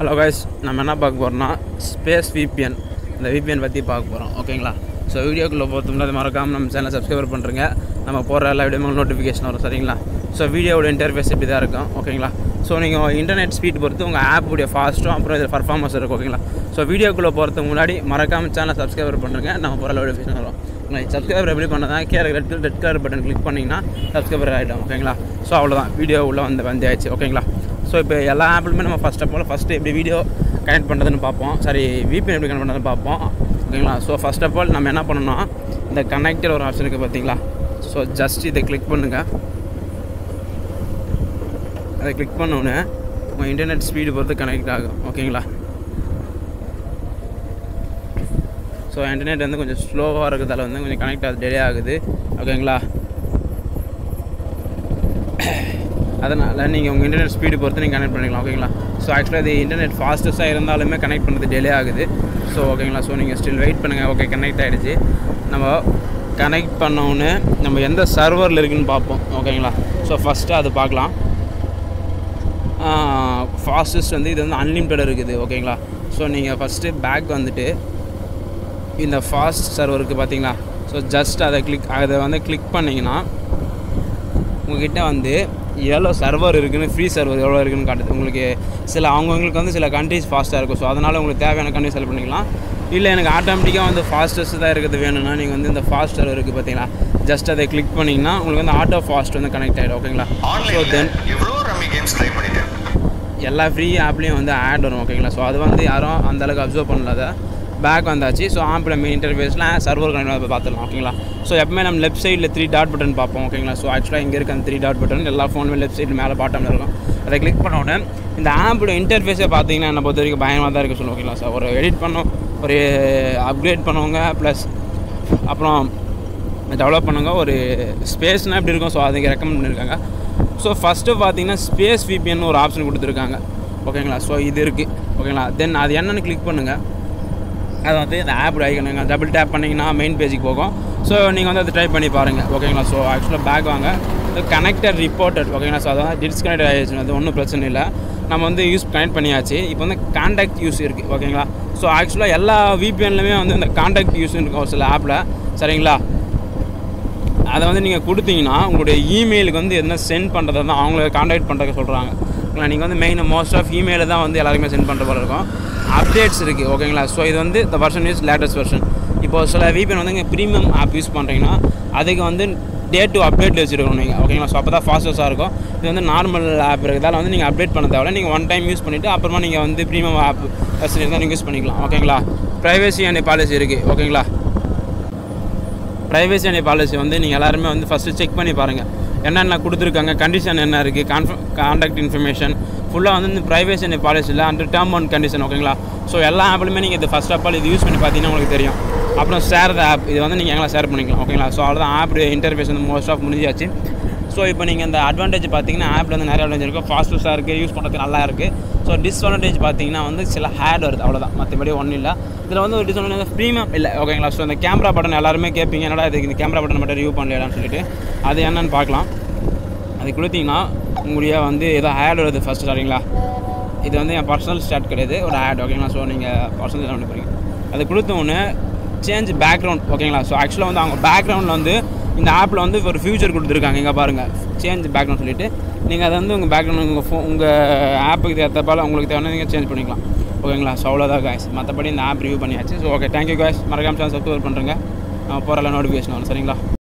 Hello guys நம்ம என்ன பார்க்க போகிறோம்னா ஸ்பேஸ் விபிஎன் இந்த விபிஎன் பற்றி பார்க்க போகிறோம் ஓகேங்களா ஸோ வீடியோக்குள்ளே போகிறதுக்கு அது மறக்காமல் நம்ம சேனலை சப்ஸ்கிரைப் பண்ணுறங்க நம்ம போகிற எல்லா வீடியோவும் நோட்டிஃபிகேஷன் வரும் சரிங்களா? ஸோ வீடியோவோட இன்டர்ஃபேஸ் இப்படி தான் இருக்கும். ஓகேங்களா ஸோ நீங்கள் இன்டர்நெட் ஸ்பீட் பொறுத்து உங்கள் ஆப்புடைய ஃபாஸ்ட்டும் அப்புறம் இதில் பர்ஃபார்மன்ஸ் இருக்கும் ஓகேங்களா ஸோ வீடியோக்குள்ளே போகிறதுக்கு முன்னாடி மறக்காமல் சேனலை சப்ஸ்கிரைபர் பண்ணுறங்க நம்ம போகிற நோட்டிஃபிகேஷன் வரும். உங்களுக்கு சப்ஸ்கிரைபர் எப்படி பண்ணதான் கீழே red red colour button click பண்ணிங்கன்னா சப்ஸ்கிரைபர் ஆகிடும் ஓகேங்களா ஸோ அவ்வளோதான் வீடியோ உள்ளே வந்து வந்தாச்சு ஓகேங்களா ஸோ இப்போ எல்லா ஆப்லுமே நம்ம ஃபஸ்ட் ஆஃப் ஆல் ஃபஸ்ட்டு எப்படி வீடியோ கனெக்ட் பண்ணுறதுன்னு பார்ப்போம். சாரி விபிஎன் எப்படி கனெக்ட் பண்ணுறதுன்னு பார்ப்போம். ஓகேங்களா ஸோ ஃபஸ்ட் ஆஃப் ஆல் நம்ம என்ன பண்ணணும்னா இந்த கனெக்டர் ஒரு ஆப்ஷன் இருக்குது பார்த்தீங்களா? ஸோ ஜஸ்ட் இதை கிளிக் பண்ணுங்கள் அதை கிளிக் பண்ணோன்னே உங்கள் இன்டர்நெட் ஸ்பீடு பொறுத்து கனெக்ட் ஆகும். ஓகேங்களா ஸோ இன்டர்நெட் வந்து கொஞ்சம் ஸ்லோவாக இருக்கிறதால வந்து கொஞ்சம் கனெக்ட் ஆகுது டிலே ஆகுது. ஓகேங்களா அதனால் நீங்கள் உங்கள் இன்டர்நெட் ஸ்பீடு பொறுத்து நீங்கள் கனெக்ட் பண்ணிக்கலாம் ஓகேங்களா ஸோ ஆக்சுவலாக இது இன்டர்நெட் ஃபாஸ்டஸ்ட்டாக இருந்தாலுமே கனெக்ட் பண்ணுறது டிலே ஆகுது. ஸோ ஓகேங்களா ஸோ நீங்கள் ஸ்டில் வெயிட் பண்ணுங்கள் ஓகே கனெக்ட் ஆகிடுச்சு நம்ம கனெக்ட் பண்ணோன்னு நம்ம எந்த சர்வரில் இருக்குன்னு பார்ப்போம் ஓகேங்களா ஸோ ஃபஸ்ட்டு அது பார்க்கலாம். ஃபாஸ்டஸ்ட் வந்து இது வந்து அன்லிமிட்டட் இருக்குது ஓகேங்களா ஸோ நீங்கள் ஃபஸ்ட்டு பேக் வந்துட்டு இந்த ஃபாஸ்ட் சர்வருக்கு பார்த்தீங்களா ஸோ ஜஸ்ட் அதை கிளிக் அதை வந்து கிளிக் பண்ணிங்கன்னா உங்ககிட்ட வந்து எவ்வளோ சர்வர் இருக்குன்னு ஃப்ரீ சர்வர் எவ்வளோ இருக்குன்னு காட்டுது. உங்களுக்கு சில அவங்கவுங்களுக்கு வந்து சில கண்ட்ரிஸ் ஃபாஸ்ட்டாக இருக்கும். ஸோ அதனால் உங்களுக்கு தேவையான கண்ட்ரி செலக்ட் பண்ணிக்கலாம். இல்லை எனக்கு ஆட்டோமேட்டிக்காக வந்து ஃபாஸ்டஸ்ட் தான் இருக்கிறது வேணும்னா நீங்கள் வந்து இந்த ஃபாஸ்ட் சர்வர் இருக்குது பார்த்தீங்களா ஜஸ்ட் அதை கிளிக் பண்ணிங்கன்னா உங்களுக்கு வந்து ஆட்டோ ஃபாஸ்ட் வந்து கனெக்ட் ஆகிடும் ஓகேங்களா ஸோ தென் எல்லா ஃப்ரீ ஆப்லேயும் வந்து ஆட் வரும் ஓகேங்களா ஸோ அது வந்து யாரும் அந்த அளவுக்கு அப்சர்வ் பண்ணலாத பேக் வந்தாச்சு. ஸோ ஆம்பில் மெயின் இன்டர்ஃபேஸில் சர்வர் கனெக்ட் பார்த்துடலாம் ஓகேங்களா ஸோ எப்பவுமே நம்ம லெஃப்ட் சைடில் த்ரீ டாட் பட்டன் பார்ப்போம் ஓகேங்களா ஸோ ஆக்சுவலாக இங்கே இருக்க அந்த த்ரீ டாட் பட்டன் எல்லா ஃபோனுமே லெஃப்ட் சைடு மேலே பாட்டமில் இருக்கும். அதை கிளிக் பண்ண உடனே இந்த ஆப்போட இன்டர்ஃபேஸே பார்த்தீங்கன்னா என்ன பொறுத்த வரைக்கும் பயமாக தான் இருக்குது சொல்லுவோம் ஓகேங்களா சார் ஒரு எடிட் பண்ணோம் ஒரு அப்கிரேட் பண்ணவங்க ப்ளஸ் அப்புறம் டெவலப் பண்ணுங்க ஒரு ஸ்பேஸ்னால் எப்படி இருக்கும்? ஸோ அதுக்கு ரெக்கமெண்ட் பண்ணியிருக்காங்க ஸோ ஃபஸ்ட்டு பார்த்தீங்கன்னா ஸ்பேஸ் விபிஎன் ஒரு ஆப்ஷன் கொடுத்துருக்காங்க ஓகேங்களா ஸோ இது இருக்குது ஓகேங்களா தென் அது என்னென்னு கிளிக் பண்ணுங்கள் அது வந்து இந்த ஆப் ஐக்கனுங்க டபுள் டேப் பண்ணிங்கன்னா மெயின் பேஜுக்கு போகும். ஸோ நீங்கள் வந்து அதை ட்ரை பண்ணி பாருங்கள் ஓகேங்களா ஸோ ஆக்சுவலாக பேக் வாங்க. கனெக்டட் ரிப்போர்ட்டட் ஓகேங்களா ஸோ அதான் டிஸ்கனெக்ட் ஆகிடுச்சு அது ஒன்றும் பிரச்சனை இல்லை. நம்ம வந்து யூஸ் கனெக்ட் பண்ணியாச்சு. இப்போ வந்து காண்டாக்ட் யூஸ் இருக்குது ஓகேங்களா ஸோ ஆக்சுவலாக எல்லா விபிஎன்லையுமே வந்து இந்த காண்டாக்ட் யூஸ் இருக்கும் ஒரு சில ஆப்பில் சரிங்களா? அதை வந்து நீங்கள் கொடுத்தீங்கன்னா உங்களுடைய இமெயிலுக்கு வந்து என்ன சென்ட் பண்ணுறதா தான் அவங்கள காண்டாக்ட் பண்ணுறதுக்கு சொல்கிறாங்க நீங்கள் வந்து மெயின் மோஸ்ட் ஆஃப் இமெயிலில் தான் வந்து எல்லாருக்குமே சென்ட் பண்ணுற போல இருக்கும். அப்டேட்ஸ் இருக்குது ஓகேங்களா ஸோ இது வந்து இந்த வெர்ஷன் இஸ் லேட்டஸ்ட் வெர்ஷன் இப்போ சில விபிஎன் வந்து இங்கே ப்ரீமியம் ஆப் யூஸ் பண்ணுறீங்கன்னா அதுக்கு வந்து டே டு அப்டேட் வச்சுருக்கணும் நீங்கள் ஓகேங்களா ஸோ அப்போ தான் ஃபாஸ்டஸாக இருக்கும். இது வந்து நார்மல் ஆப் இருக்கிறதால வந்து நீங்கள் அப்டேட் பண்ண தேவை நீங்கள் ஒன் டைம் யூஸ் பண்ணிவிட்டு அப்புறமா நீங்கள் வந்து ப்ரீமியம் ஆப் வெர்ஷன் தான் நீங்கள் யூஸ் பண்ணிக்கலாம் ஓகேங்களா ப்ரைவசி அண்ட் பாலிசி இருக்குது ஓகேங்களா ப்ரைவசி அண்ட் பாலிசி வந்து நீங்கள் எல்லாருமே வந்து ஃபஸ்ட்டு செக் பண்ணி பாருங்கள் என்னென்ன கொடுத்துருக்காங்க கண்டிஷன் என்ன இருக்குது கான்ஃப கான்டாக்ட் இன்ஃபர்மேஷன் ஃபுல்லாக வந்து இந்த ப்ரைவேசி அண்ட் பாலிசியில் அண்டர் டேர்ம் அண்ட் கண்டிஷன் ஓகேங்களா ஸோ எல்லா ஆப்லையுமே நீங்கள் இது ஃபஸ்ட் ஆஃப் ஆல் இது யூஸ் பண்ணி பார்த்தீங்கன்னா உங்களுக்கு தெரியும். அப்புறம் ஷேர் த ஆப் இது வந்து நீங்கள் எங்களை ஷேர் பண்ணிக்கலாம் ஓகேங்களா ஸோ அவ்வளோதான் ஆப் இன்டர்ஃபேஸ் வந்து மோஸ்ட் ஆஃப் முடிஞ்சாச்சு ஸோ இப்போ நீங்கள் இந்த அட்வான்டேஜ் பார்த்தீங்கன்னா ஆப்பில் வந்து நிறைய அட்வான்டேஜ் இருக்குது ஃபாஸ்டஸ்ட்டாக இருக்குது யூஸ் பண்ணுறதுக்கு நல்லா இருக்குது ஸோ டிஸ்அட்வான்டேஜ் பார்த்தீங்கன்னா வந்து சில ஹேட் வருது அவ்வளோதான் மற்றபடி ஒன்றும் இல்லை. இதில் வந்து ஒரு டிஸ்அட்வான்டேஜ் ப்ரீமியம் இல்லை ஓகேங்களா ஸோ இந்த கேமரா பட்டன் எல்லாருமே கேட்பீங்க என்னடா இதுக்கு இந்த கேமரா பட்டன் மட்டும் ரிவ்யூ பண்ணலாம்னு சொல்லிட்டு. அது என்னன்னு பார்க்கலாம். அது கொடுத்தீங்கன்னா உங்களுடைய வந்து ஏதோ ஆட் வருது ஃபஸ்ட்டு சரிங்களா? இது வந்து என் பர்சனல் ஸ்டார்ட் கிடையாது ஒரு ஆட் ஓகேங்களா ஸோ நீங்கள் பர்சனல் பண்ணி போகிறீங்க அது கொடுத்தவொன்னே சேஞ்ச் பேக்ரவுண்ட் ஓகேங்களா ஸோ ஆக்சுவலாக வந்து அவங்க பேக்ரவுண்டில் வந்து இந்த ஆப்பில் வந்து ஒரு ஃபியூச்சர் கொடுத்துருக்காங்க. இங்கே பாருங்கள் சேஞ்ச் பேக்ரவுண்ட் சொல்லிவிட்டு நீங்கள் அதை வந்து உங்கள் பேக்ரவுண்ட் உங்கள் ஃபோ உங்கள் ஆப்புக்கு ஏற்றப்பால உங்களுக்கு தேவையான நீங்கள் சேஞ்ச் பண்ணிக்கலாம். ஓகேங்களா ஸோ அவ்வளோதான் காய்ஸ் மற்றபடி இந்த ஆப் ரிவ்யூ பண்ணியாச்சு. So okay thank you guys மறக்காமல் சேனல் சப்ஸ்கிரைப் பண்ணுறேங்க போகிற நோட்டிஃபிகேஷன் வரும் சரிங்களா?